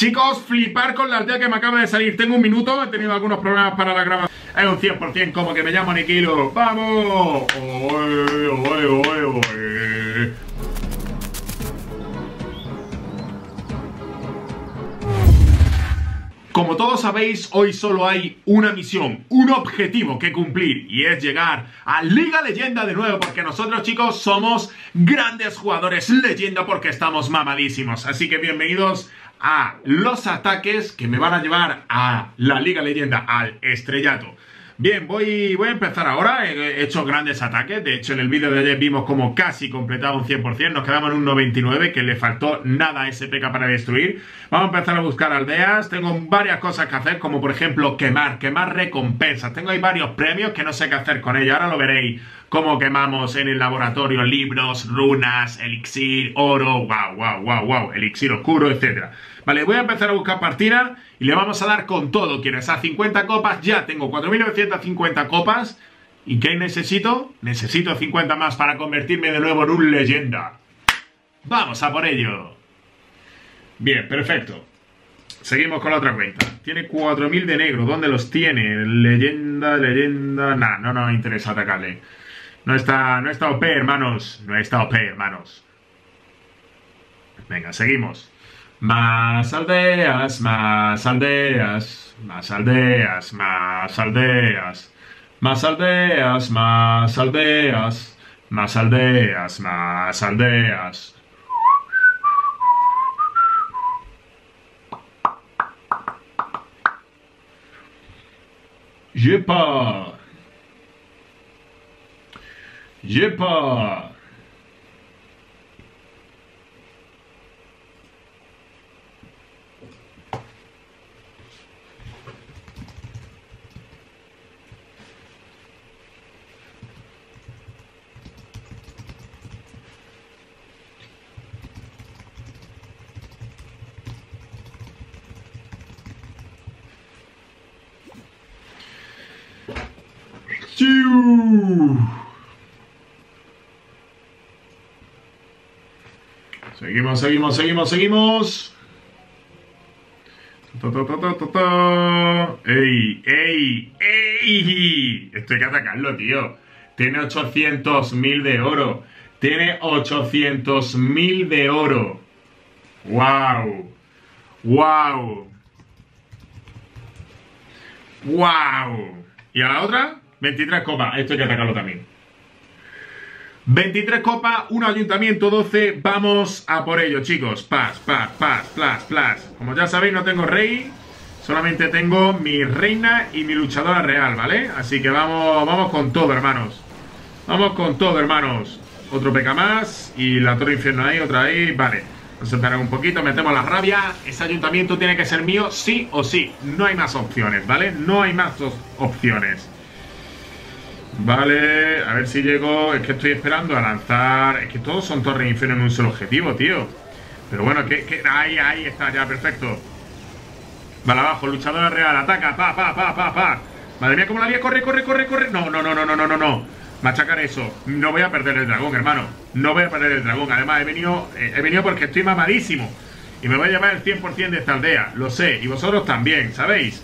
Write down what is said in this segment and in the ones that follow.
Chicos, flipar con la aldea que me acaba de salir. Tengo un minuto, he tenido algunos problemas para la grabación. Es un 100% como que me llamo Nikilo. ¡Vamos! ¡Oye, oye, oye, Como todos sabéis, hoy solo hay una misión, un objetivo que cumplir y es llegar a Liga Leyenda de nuevo porque nosotros chicos somos grandes jugadores leyenda porque estamos mamadísimos. Así que bienvenidos a los ataques que me van a llevar a la Liga Leyenda, al estrellato. Bien, voy, a empezar ahora. He hecho grandes ataques. De hecho, en el vídeo de ayer vimos como casi completado un 100%. Nos quedamos en un 99, que le faltó nada a SPK para destruir. Vamos a empezar a buscar aldeas. Tengo varias cosas que hacer, como por ejemplo quemar, quemar recompensas. Tengo ahí varios premios que no sé qué hacer con ellos. Ahora lo veréis. Cómo quemamos en el laboratorio libros, runas, elixir, oro, wow, wow, wow, wow, elixir oscuro, etcétera. Vale, voy a empezar a buscar partida y le vamos a dar con todo. Quiero esas 50 copas, ya tengo 4.950 copas. ¿Y qué necesito? Necesito 50 más para convertirme de nuevo en un leyenda. Vamos a por ello. Bien, perfecto. Seguimos con la otra cuenta. Tiene 4.000 de negro. ¿Dónde los tiene? Leyenda, leyenda... Nah, no nos interesa atacarle. No está, no está OP, hermanos. No está OP, hermanos. Venga, seguimos. Más aldeas, más aldeas, más aldeas, más aldeas, más aldeas, más aldeas, más aldeas, más aldeas. Yepa. Yepa. Seguimos, seguimos, seguimos, seguimos. ¡Ey, ey, ey! Esto hay que atacarlo, tío. Tiene 800.000 de oro. Tiene 800.000 de oro. ¡Wow! ¡Wow! ¡Wow! ¿Y a la otra? 23 copas. Esto hay que atacarlo también. 23 copas, un ayuntamiento 12. Vamos a por ello, chicos. Paz, paz, paz, paz, paz. Como ya sabéis, no tengo rey. Solamente tengo mi reina y mi luchadora real, ¿vale? Así que vamos, vamos con todo, hermanos. Vamos con todo, hermanos. Otro peca más. Y la torre infierno ahí, otra ahí. Vale. Esperar un poquito, metemos la rabia. Ese ayuntamiento tiene que ser mío, sí o sí. No hay más opciones, ¿vale? No hay más opciones. Vale, a ver si llego. Es que estoy esperando a lanzar. Es que todos son torres infierno en un solo objetivo, tío. Pero bueno, que, Ahí, ahí está, ya, perfecto. Vale, abajo, luchadora real, ataca, pa, pa, pa, pa, pa. Madre mía, cómo la vía, corre, corre, corre, corre. No, no, no, no, no, no, no, no. Machacar eso. No voy a perder el dragón, hermano. No voy a perder el dragón. Además, he venido, eh, he venido porque estoy mamadísimo. Y me voy a llevar el 100% de esta aldea. Lo sé. Y vosotros también, ¿sabéis?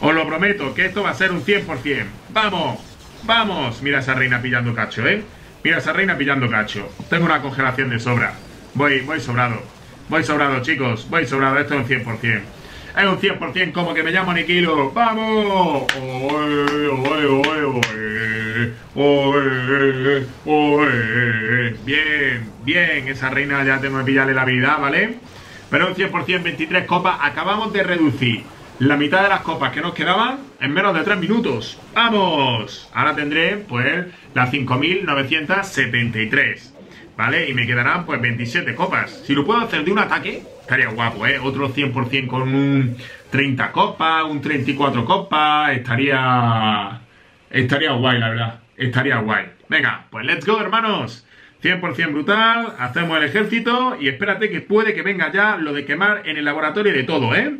Os lo prometo, que esto va a ser un 100%. ¡Vamos! Vamos, mira esa reina pillando cacho, ¿eh? Mira esa reina pillando cacho. Tengo una congelación de sobra. Voy, voy sobrado. Voy sobrado, chicos. Voy sobrado. Esto es un 100%. Es un 100% como que me llamo Nikilo. ¡Vamos! Bien, bien. Esa reina ya tengo que pillarle la vida, ¿vale? Pero un 100%, 23 copas. Acabamos de reducir la mitad de las copas que nos quedaban en menos de 3 minutos. ¡Vamos! Ahora tendré, pues, las 5.973. ¿Vale? Y me quedarán, pues, 27 copas. Si lo puedo hacer de un ataque, estaría guapo, ¿eh? Otro 100% con un 30 copas, un 34 copas. Estaría... Estaría guay, la verdad. Estaría guay. Venga, pues let's go, hermanos. 100% brutal, hacemos el ejército y espérate que puede que venga ya lo de quemar en el laboratorio de todo, ¿eh?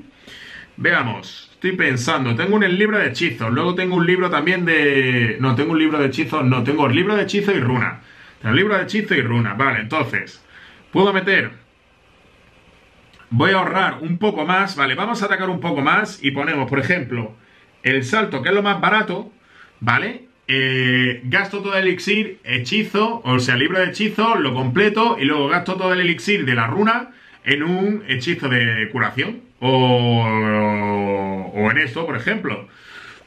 Veamos, estoy pensando, tengo un libro de hechizos, luego tengo un libro también de... No, tengo un libro de hechizos, no, tengo el libro de hechizos y runa. Tengo el libro de hechizos y runa, vale, entonces, puedo meter voy a ahorrar un poco más, ¿vale? Vamos a atacar un poco más y ponemos, por ejemplo, el salto, que es lo más barato, ¿vale? Eh, gasto todo el elixir, hechizo, o sea, libro de hechizo, lo completo y luego gasto todo el elixir de la runa en un hechizo de curación. O, o en esto, por ejemplo.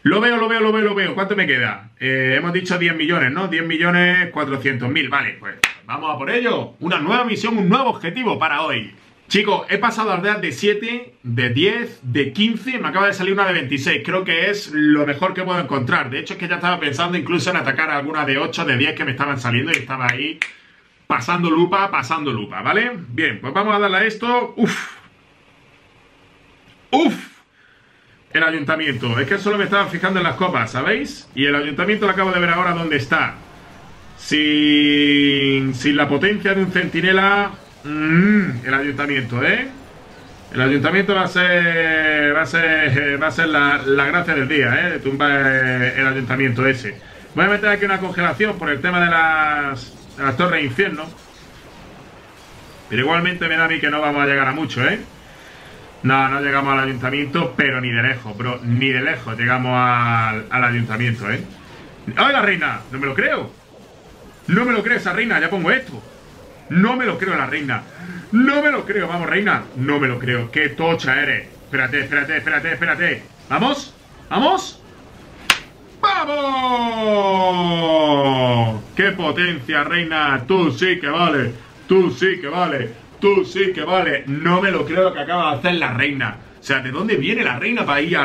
Lo veo, lo veo, lo veo, lo veo. ¿Cuánto me queda? Eh, hemos dicho 10 millones, ¿no? 10 millones 400 mil. Vale, pues vamos a por ello. Una nueva misión, un nuevo objetivo para hoy. Chicos, he pasado aldeas de 7, de 10, de 15, me acaba de salir una de 26. Creo que es lo mejor que puedo encontrar. De hecho, es que ya estaba pensando incluso en atacar alguna de 8, de 10 que me estaban saliendo y estaba ahí pasando lupa, pasando lupa, ¿vale? Bien, pues vamos a darle a esto. Uf. Uf. El ayuntamiento. Es que solo me estaba fijando en las copas, ¿sabéis? Y el ayuntamiento lo acabo de ver ahora dónde está. Sin, sin la potencia de un centinela Mm, el ayuntamiento, ¿eh? El ayuntamiento va a ser va a ser, va a ser la, gracia del día, ¿eh? De tumbar el ayuntamiento ese. Voy a meter aquí una congelación por el tema de las, de las torres infierno. Pero igualmente me da a mí que no vamos a llegar a mucho, ¿eh? No, no llegamos al ayuntamiento, pero ni de lejos, bro. Ni de lejos llegamos al, al ayuntamiento, ¿eh? ¡Ay, la reina! No me lo creo. No me lo creo esa reina, ya pongo esto. No me lo creo, la reina. No me lo creo, vamos, reina. No me lo creo. Qué tocha eres. Espérate, espérate, espérate, espérate. ¿Vamos? ¿Vamos? ¡Vamos! ¡Qué potencia, reina! Tú sí que vale. Tú sí que vale. Tú sí que vale. No me lo creo que acaba de hacer la reina. O sea, ¿de dónde viene la reina para ir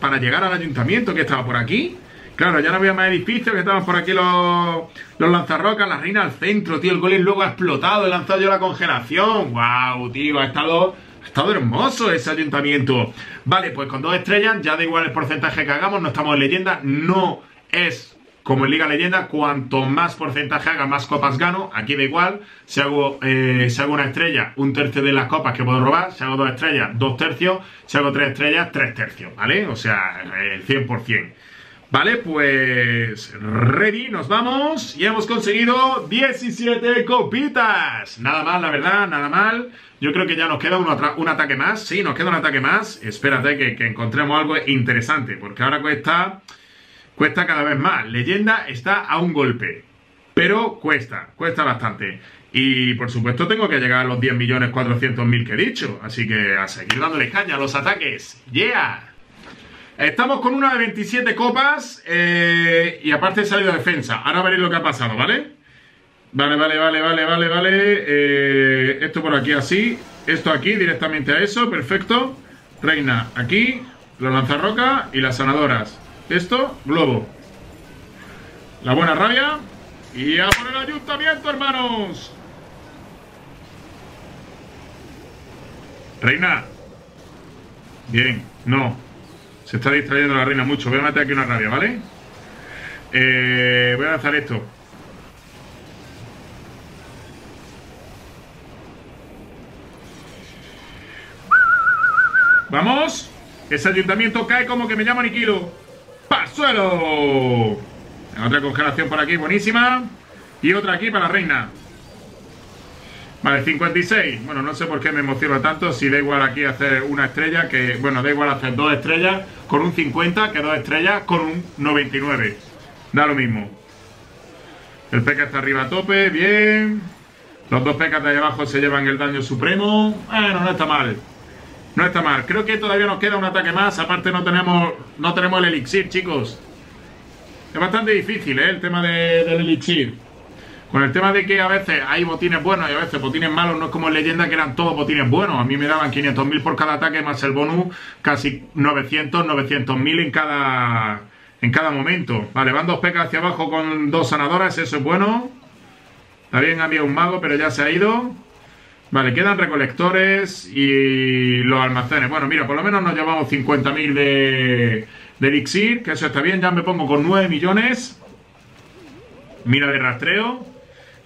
para llegar al ayuntamiento que estaba por aquí? Claro, ya no había más edificios, que estaban por aquí los, los lanzarrocas, la reina al centro, tío. El golem luego ha explotado, he lanzado yo la congelación. ¡Wow, tío! Ha estado, ha estado hermoso ese ayuntamiento. Vale, pues con dos estrellas, ya da igual el porcentaje que hagamos, no estamos en leyenda, no es como en Liga Leyenda, cuanto más porcentaje haga, más copas gano. Aquí da igual. Si hago, eh, si hago una estrella, un tercio de las copas que puedo robar. Si hago dos estrellas, dos tercios. Si hago tres estrellas, tres tercios, ¿vale? O sea, el 100%. Vale, pues ready, nos vamos y hemos conseguido 17 copitas. Nada mal, la verdad, nada mal. Yo creo que ya nos queda un, ataque más. Sí, nos queda un ataque más. Espérate que, que, encontremos algo interesante, porque ahora cuesta, cuesta cada vez más. Leyenda está a un golpe, pero cuesta, cuesta bastante. Y por supuesto tengo que llegar a los 10.400.000 que he dicho. Así que a seguir dándole caña a los ataques. ¡Yeah! Estamos con una de 27 copas eh, y aparte he salido a defensa. Ahora veréis lo que ha pasado, ¿vale? Vale, vale, vale, vale, vale, vale. Eh, esto por aquí así. Esto aquí directamente a eso, perfecto. Reina aquí, los lanzarroca y las sanadoras. Esto, globo. La buena rabia. Y a por el ayuntamiento, hermanos. Reina. Bien, no. Se está distrayendo la reina mucho. Voy a meter aquí una rabia, ¿vale? Eh, voy a lanzar esto. ¡Vamos! Ese ayuntamiento cae como que me llama Niquilo. ¡Pasuelo! Otra congelación por aquí, buenísima. Y otra aquí para la reina. Vale, 56. Bueno, no sé por qué me emociona tanto. Si da igual aquí hacer una estrella, que bueno, da igual hacer dos estrellas con un 50 que dos estrellas con un 99. Da lo mismo. El peca está arriba a tope, bien. Los dos pecas de ahí abajo se llevan el daño supremo. Bueno, no está mal. No está mal. Creo que todavía nos queda un ataque más. Aparte no tenemos, no tenemos el elixir, chicos. Es bastante difícil, ¿eh? El tema del elixir. Con el tema de que a veces hay botines buenos y a veces botines malos, no es como en leyenda que eran todos botines buenos. A mí me daban 500.000 por cada ataque más el bonus, casi 900, 900.000 en cada, en cada momento. Vale, van dos pecas hacia abajo con dos sanadoras, eso es bueno. También había un mago, pero ya se ha ido. Vale, quedan recolectores y los almacenes. Bueno, mira, por lo menos nos llevamos 50.000 de, de elixir, que eso está bien. Ya me pongo con 9 millones. Mira de rastreo.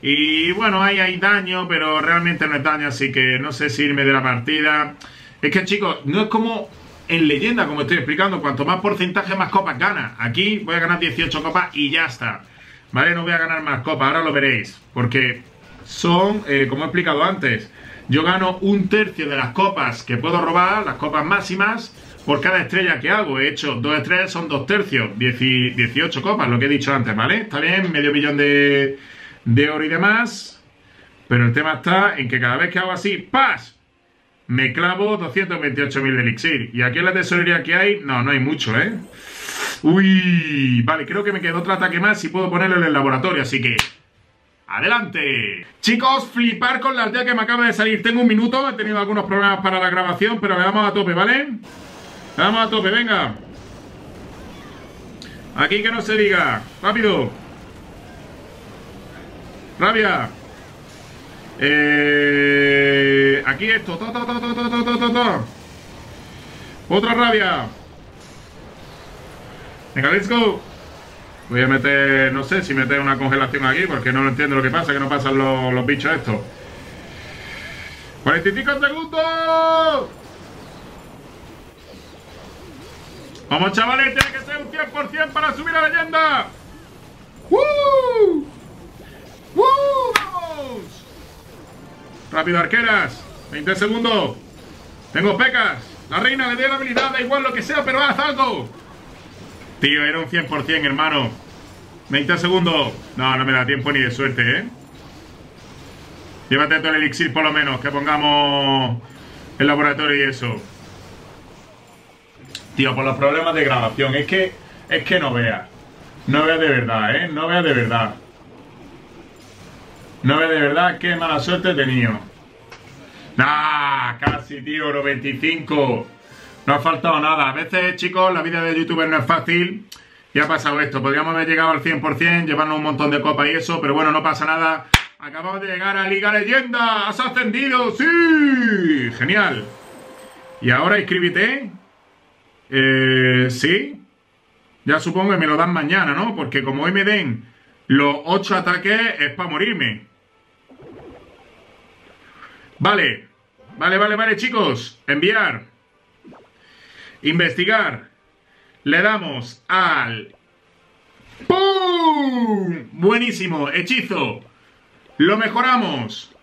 Y bueno, ahí hay daño, pero realmente no es daño, así que no sé si irme de la partida. Es que chicos, no es como en leyenda, como estoy explicando, cuanto más porcentaje, más copas gana. Aquí voy a ganar 18 copas y ya está. ¿Vale? No voy a ganar más copas, ahora lo veréis. Porque son, eh, como he explicado antes, yo gano un tercio de las copas que puedo robar, las copas máximas, por cada estrella que hago. He hecho dos estrellas, son dos tercios, 18 copas, lo que he dicho antes, ¿vale? Está bien, medio millón de, de oro y demás. Pero el tema está en que cada vez que hago así, ¡pas! Me clavo 228.000 de elixir. Y aquí en la tesorería que hay, no, no hay mucho, ¿eh? Uy, vale, creo que me quedó otro ataque más y puedo ponerlo en el laboratorio, así que... ¡Adelante! Chicos, flipar con la aldea que me acaba de salir. Tengo un minuto, he tenido algunos problemas para la grabación, pero le damos a tope, ¿vale? Le damos a tope, venga. Aquí que no se diga. Rápido. Rabia. Eh, aquí esto. Otra rabia. Venga, let's go. Voy a meter, no sé si meter una congelación aquí, porque no entiendo lo que pasa, que no pasan los, bichos estos. 45 segundos. Vamos, chavales, tiene que ser un 100% para subir a leyenda. ¡Woo! ¡Woo! ¡Vamos! Rápido, arqueras. 20 segundos. Tengo pecas. La reina le dé la habilidad, da igual lo que sea, pero haz algo. Tío, era un 100%, hermano. 20 segundos. No, no me da tiempo ni de suerte, ¿eh? Llévate todo el elixir por lo menos, que pongamos el laboratorio y eso. Tío, por los problemas de grabación. Es que, es que no vea. No vea de verdad, ¿eh? No vea de verdad. No vea de verdad qué mala suerte he tenido. Nah, casi, tío, 95. No ha faltado nada. A veces, chicos, la vida de youtuber no es fácil. Y ha pasado esto. Podríamos haber llegado al 100%, llevarnos un montón de copas y eso, pero bueno, no pasa nada. Acabamos de llegar a Liga Leyenda. ¡Has ascendido! ¡Sí! Genial. Y ahora inscríbete. Eh, sí. Ya supongo que me lo dan mañana, ¿no? Porque como hoy me den los 8 ataques, es para morirme. Vale. Vale, vale, vale, chicos. Enviar. Investigar. Le damos al... ¡Pum! Buenísimo. Hechizo. Lo mejoramos.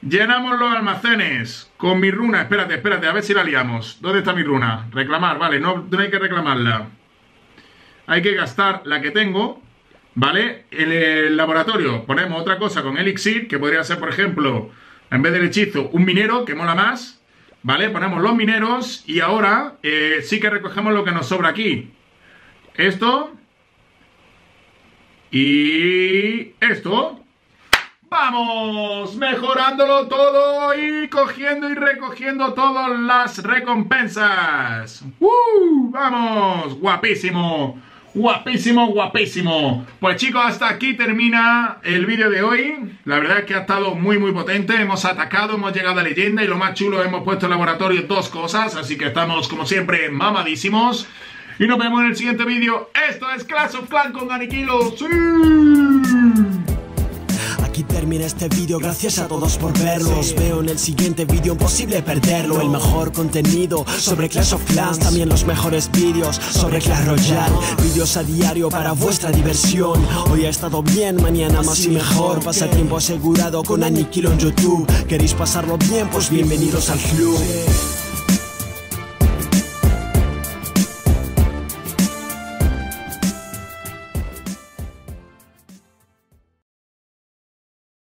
Llenamos los almacenes con mi runa. Espérate, espérate, a ver si la liamos. ¿Dónde está mi runa? Reclamar, vale, no, hay que reclamarla. Hay que gastar la que tengo, ¿vale? En el laboratorio ponemos otra cosa con elixir, que podría ser, por ejemplo, en vez del hechizo, un minero, que mola más. ¿Vale? Ponemos los mineros y ahora eh, sí que recogemos lo que nos sobra aquí. Esto. Y esto. ¡Vamos! Mejorándolo todo y cogiendo y recogiendo todas las recompensas. ¡Vamos! ¡Guapísimo! Guapísimo, guapísimo. Pues chicos, hasta aquí termina el vídeo de hoy. La verdad es que ha estado muy, muy potente. Hemos atacado, hemos llegado a leyenda y lo más chulo, hemos puesto en laboratorio dos cosas. Así que estamos, como siempre, mamadísimos. Y nos vemos en el siguiente vídeo. Esto es Clash of Clans con Aniquilo. ¡Sí! Aquí termina este vídeo, gracias a todos por verlos. Veo en el siguiente vídeo, imposible perderlo. El mejor contenido sobre Clash of Clans. También los mejores vídeos sobre Clash Royale. Vídeos a diario para vuestra diversión. Hoy ha estado bien, mañana más y mejor. Pasa tiempo asegurado con Aniquilo en YouTube. ¿Queréis pasarlo bien? Pues bienvenidos al club